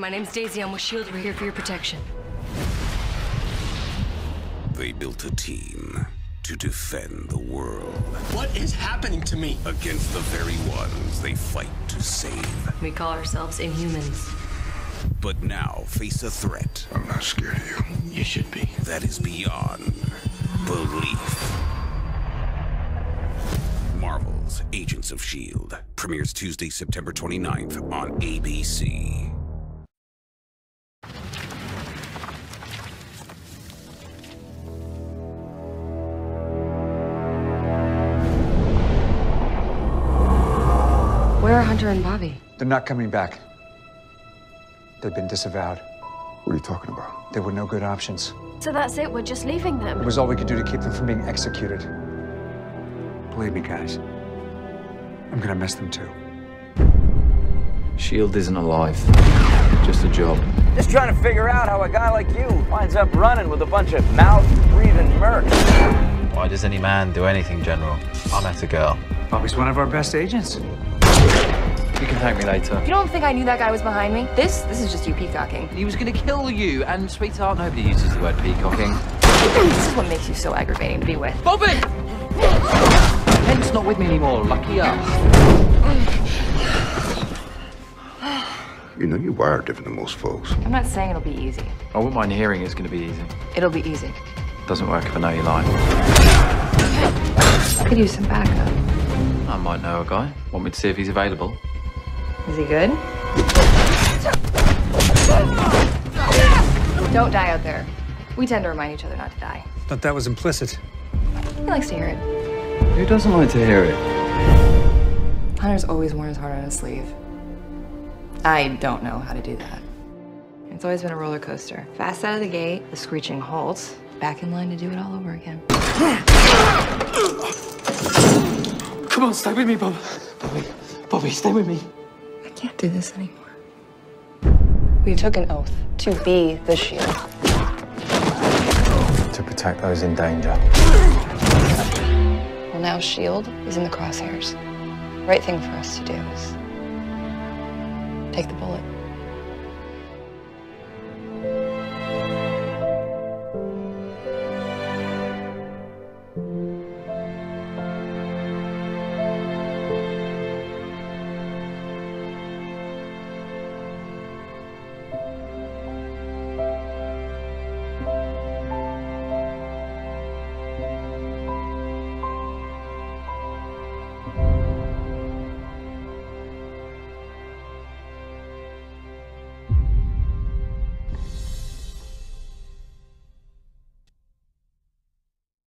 My name's Daisy. I'm with S.H.I.E.L.D. We're here for your protection. They built a team to defend the world What is happening to me? against the very ones they fight to save. We call ourselves Inhumans. But now face a threat I'm not scared of you. You should be. that is beyond belief. Marvel's Agents of S.H.I.E.L.D. Premieres Tuesday, September 29th on ABC. Where are Hunter and Bobby? They're not coming back. They've been disavowed. What are you talking about? There were no good options. So that's it, we're just leaving them? It was all we could do to keep them from being executed. Believe me, guys. I'm gonna miss them too. Shield isn't alive. Just a job. Just trying to figure out how a guy like you winds up running with a bunch of mouth-breathing mercs. Why does any man do anything, General? I met a girl. Bobby's one of our best agents. You can thank me later. You don't think I knew that guy was behind me? This, this is just you peacocking. He was gonna kill you, and sweetheart, nobody uses the word peacocking. This is what makes you so aggravating to be with. Bobby! Kent's not with me anymore, lucky us. You know, you're wired different than most folks. I'm not saying it'll be easy. I wouldn't mind hearing it's gonna be easy. It'll be easy. Doesn't work if I know you're lying. I could use some backup. I might know a guy. Want me to see if he's available? Is he good? Don't die out there. We tend to remind each other not to die. Thought that was implicit. He likes to hear it. Who doesn't like to hear it? Hunter's always worn his heart on his sleeve. I don't know how to do that. It's always been a roller coaster. Fast out of the gate, the screeching halt, back in line to do it all over again. Come on, stay with me, Bob. Bobby, Bobby, stay with me. I can't do this anymore. We took an oath to be the shield. To protect those in danger. Well, now shield is in the crosshairs. The right thing for us to do is take the bullet.